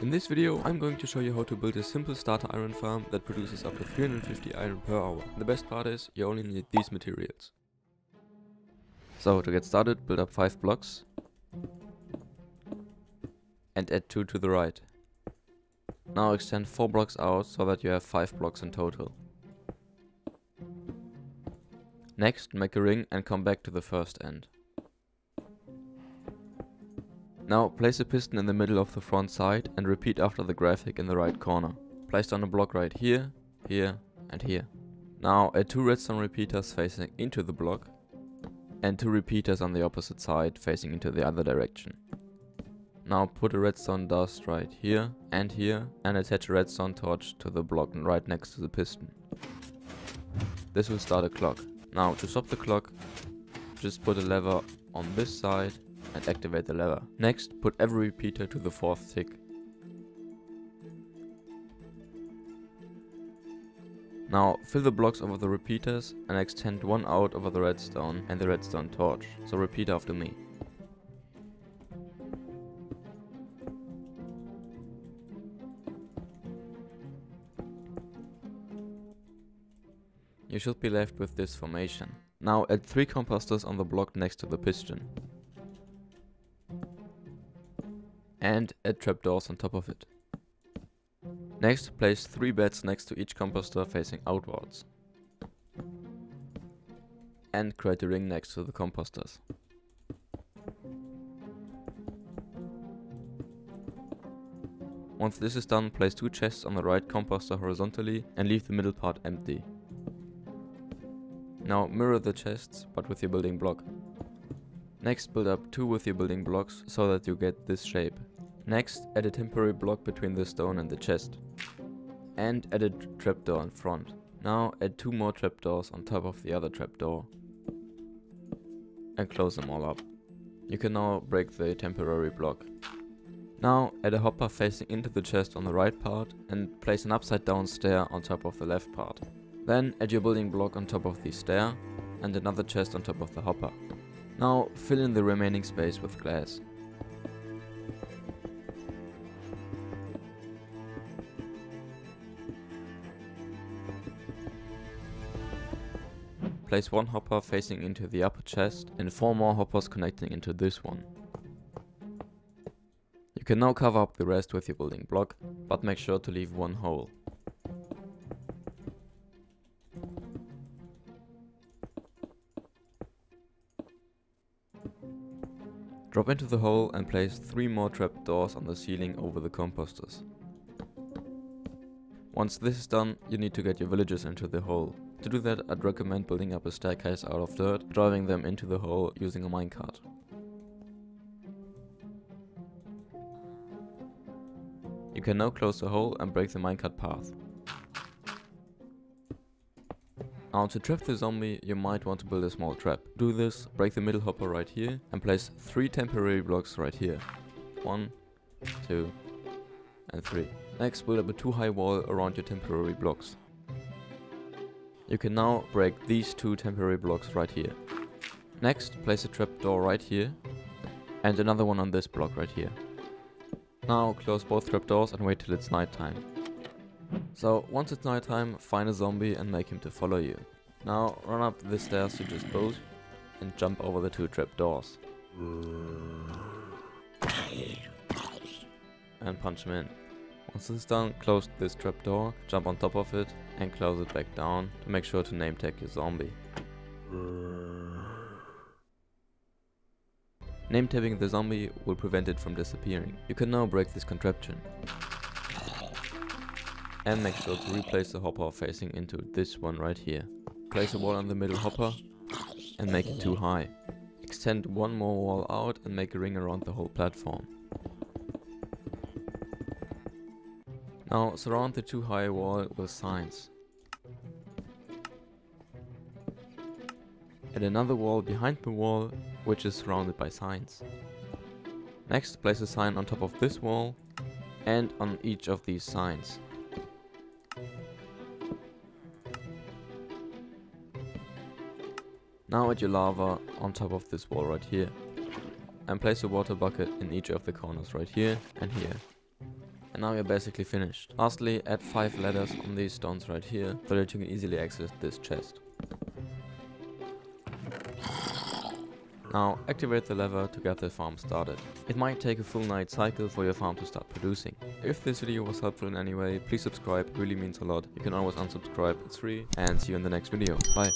In this video I'm going to show you how to build a simple starter iron farm that produces up to 350 iron per hour. The best part is you only need these materials. So to get started build up 5 blocks and add 2 to the right. Now extend 4 blocks out so that you have 5 blocks in total. Next make a ring and come back to the first end. Now place a piston in the middle of the front side and repeat after the graphic in the right corner. Place down a block right here, here and here. Now add two redstone repeaters facing into the block and two repeaters on the opposite side facing into the other direction. Now put a redstone dust right here and here and attach a redstone torch to the block right next to the piston. This will start a clock. Now to stop the clock, just put a lever on this side and activate the lever. Next, put every repeater to the fourth tick. Now, fill the blocks over the repeaters and extend one out over the redstone and the redstone torch. So repeat after me. You should be left with this formation. Now add 3 composters on the block next to the piston. And add trapdoors on top of it. Next, place 3 beds next to each composter facing outwards. And create a ring next to the composters. Once this is done, place two chests on the right composter horizontally and leave the middle part empty. Now mirror the chests, but with your building block. Next build up two with your building blocks so that you get this shape. Next add a temporary block between the stone and the chest. And add a trapdoor in front. Now add two more trapdoors on top of the other trapdoor. And close them all up. You can now break the temporary block. Now add a hopper facing into the chest on the right part and place an upside down stair on top of the left part. Then add your building block on top of the stair and another chest on top of the hopper. Now fill in the remaining space with glass. Place one hopper facing into the upper chest and four more hoppers connecting into this one. You can now cover up the rest with your building block, but make sure to leave one hole. Drop into the hole and place 3 more trap doors on the ceiling over the composters. Once this is done, you need to get your villagers into the hole. To do that, I'd recommend building up a staircase out of dirt, driving them into the hole using a minecart. You can now close the hole and break the minecart path. Now to trap the zombie, you might want to build a small trap. Do this, break the middle hopper right here and place 3 temporary blocks right here. 1, 2 and 3. Next build up a 2 high wall around your temporary blocks. You can now break these two temporary blocks right here. Next, place a trapdoor right here and another one on this block right here. Now close both trapdoors and wait till it's nighttime. So once it's nighttime, find a zombie and make him to follow you. Now run up the stairs you just built and jump over the two trapdoors. And punch him in. Once this is done, close this trapdoor, jump on top of it and close it back down to make sure to name tag your zombie. Name tagging the zombie will prevent it from disappearing. You can now break this contraption and make sure to replace the hopper facing into this one right here. Place a wall on the middle hopper and make it two high. Extend one more wall out and make a ring around the whole platform. Now surround the two high wall with signs. Add another wall behind the wall which is surrounded by signs. Next place a sign on top of this wall and on each of these signs. Now add your lava on top of this wall right here. And place a water bucket in each of the corners right here and here. And now you're basically finished. Lastly, add 5 ladders on these stones right here, so that you can easily access this chest. Now activate the lever to get the farm started. It might take a full night cycle for your farm to start producing. If this video was helpful in any way, please subscribe, it really means a lot. You can always unsubscribe, it's free, and see you in the next video. Bye.